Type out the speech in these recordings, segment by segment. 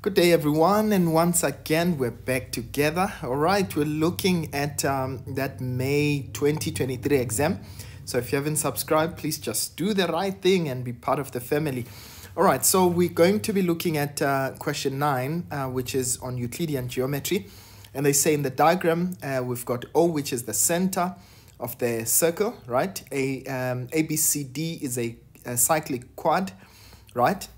Good day, everyone, and once again we're back together. All right, we're looking at um, that May 2023 exam. So if you haven't subscribed, please just do the right thing and be part of the family. All right, so we're going to be looking at uh, question nine, uh, which is on Euclidean geometry. And they say in the diagram, uh, we've got O, which is the center of the circle, right? A, um, ABCD is a, a cyclic quad, right?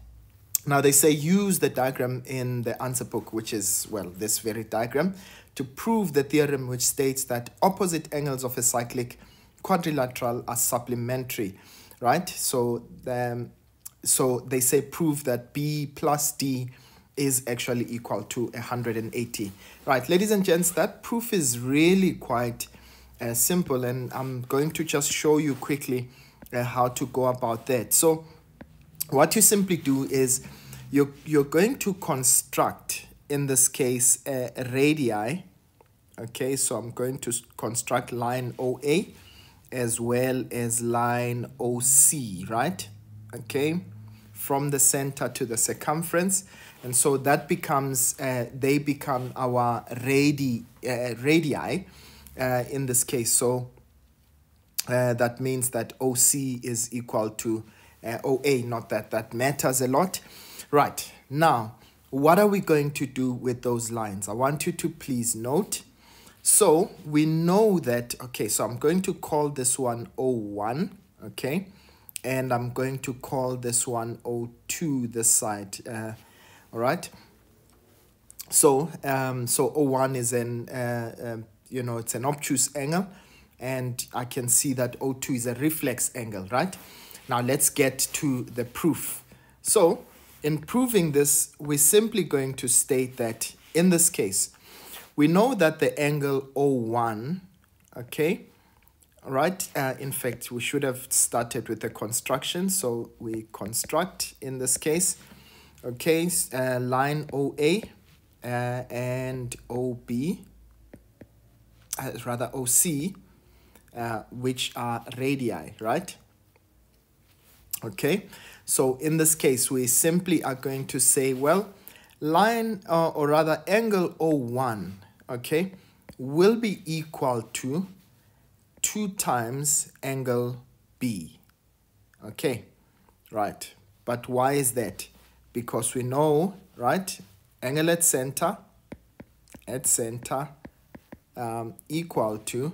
Now they say use the diagram in the answer book, which is, well, this very diagram, to prove the theorem which states that opposite angles of a cyclic quadrilateral are supplementary, right? So, so they say prove that B plus D is actually equal to 180. Right, ladies and gents, that proof is really quite uh, simple and I'm going to just show you quickly uh, how to go about that. So what you simply do is you're, you're going to construct, in this case, a, radii. Okay, so I'm going to construct line OA as well as line OC, right? Okay, from the center to the circumference. And so that becomes, uh, they become our radii, uh, radii uh, in this case. So uh, that means that OC is equal to uh, OA, not that that matters a lot. Right, now, what are we going to do with those lines? I want you to please note. So we know that, okay, so I'm going to call this one O1, okay? And I'm going to call this one O2, this side, uh, all right? So, um, so O1 is an, uh, um, you know, it's an obtuse angle, and I can see that O2 is a reflex angle, right? Now let's get to the proof. So in proving this, we're simply going to state that in this case, we know that the angle O1, okay, right? Uh, in fact, we should have started with the construction. So we construct in this case, okay, uh, line OA uh, and OB, uh, rather OC, uh, which are radii, right? Okay, so in this case, we simply are going to say, well, line uh, or rather angle O1, okay, will be equal to 2 times angle B. Okay, right. But why is that? Because we know, right, angle at center, at center, um, equal to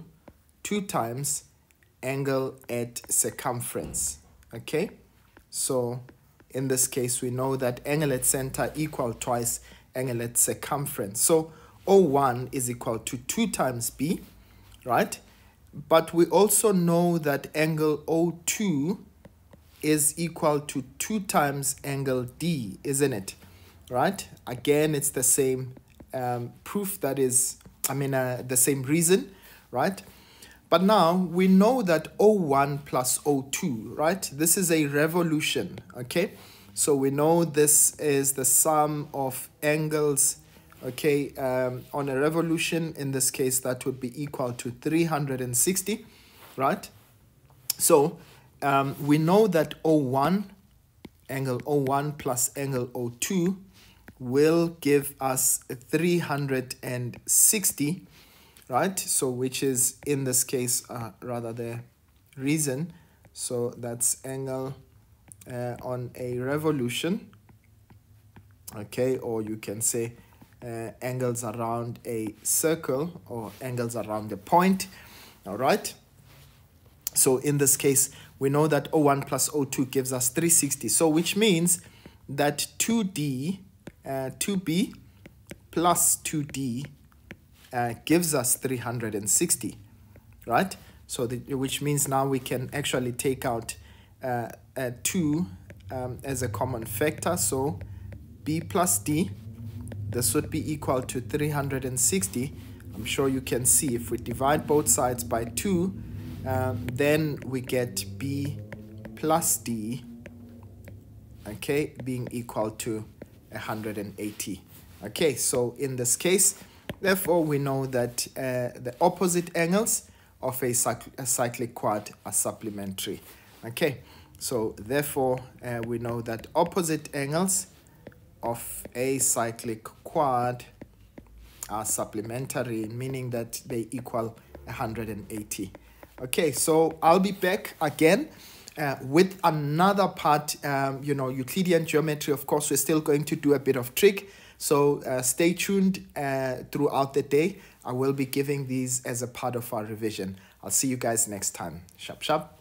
2 times angle at circumference okay? So in this case we know that angle at center equal twice angle at circumference. So O1 is equal to 2 times B right? But we also know that angle O2 is equal to 2 times angle D isn't it? Right? Again it's the same um, proof that is I mean uh, the same reason right but now we know that O1 plus O2, right? This is a revolution, okay? So we know this is the sum of angles, okay, um, on a revolution. In this case, that would be equal to 360, right? So um, we know that O1, angle O1 plus angle O2 will give us 360 right? So which is in this case uh, rather the reason. So that's angle uh, on a revolution, okay? Or you can say uh, angles around a circle or angles around a point, all right? So in this case, we know that O1 plus O2 gives us 360. So which means that 2D, uh, 2B plus 2D uh, gives us 360, right? So the, which means now we can actually take out uh, 2 um, as a common factor. So b plus d, this would be equal to 360. I'm sure you can see if we divide both sides by 2, um, then we get b plus d, okay, being equal to 180. Okay, so in this case, Therefore, we know that uh, the opposite angles of a, cycl a, cyclic quad are supplementary. Okay, so therefore, uh, we know that opposite angles of a cyclic quad are supplementary, meaning that they equal 180. Okay, so I'll be back again uh, with another part, um, you know, Euclidean geometry. Of course, we're still going to do a bit of trig. So uh, stay tuned uh, throughout the day. I will be giving these as a part of our revision. I'll see you guys next time. Shap, shap.